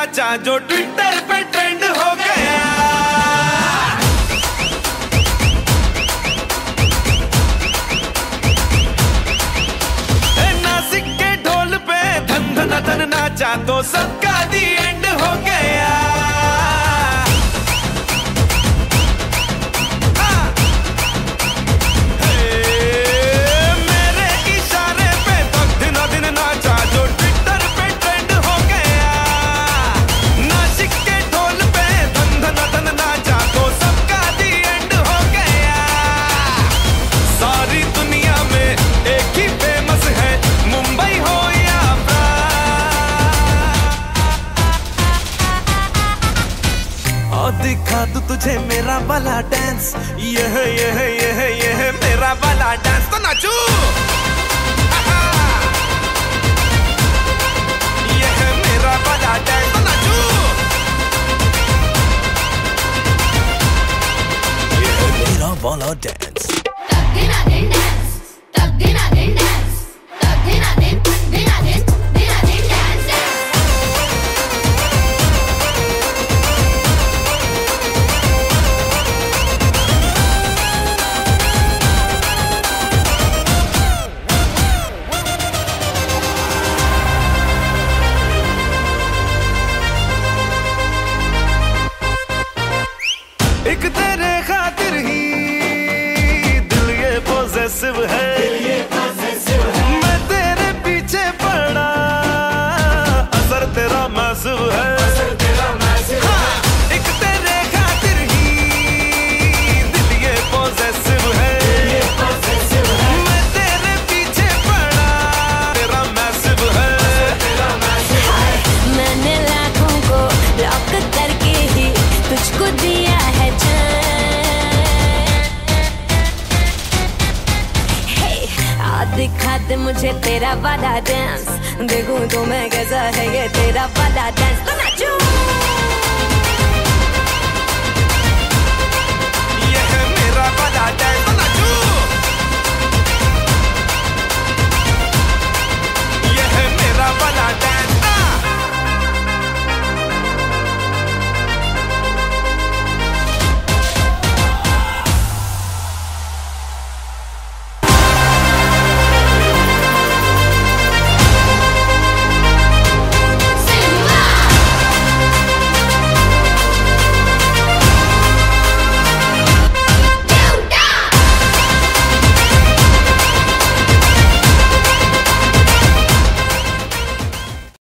नाचा जो ट्विटर पे ट्रेंड हो गया। नासिक के ढोल पे धन धन धन नाचा तो सबका दी दिखा तू तुझे मेरा वाला डांस यह है, ये है ये है ये है मेरा वाला डांस तो नाचू। यह मेरा वाला डांस तो नाचू। यह मेरा वाला डांस एक तेरे खातिर ही दिल ये पोजेसिव है। मुझे तेरा वाला डांस देखूँ तो मैं कैसा है ये तेरा वाला डांस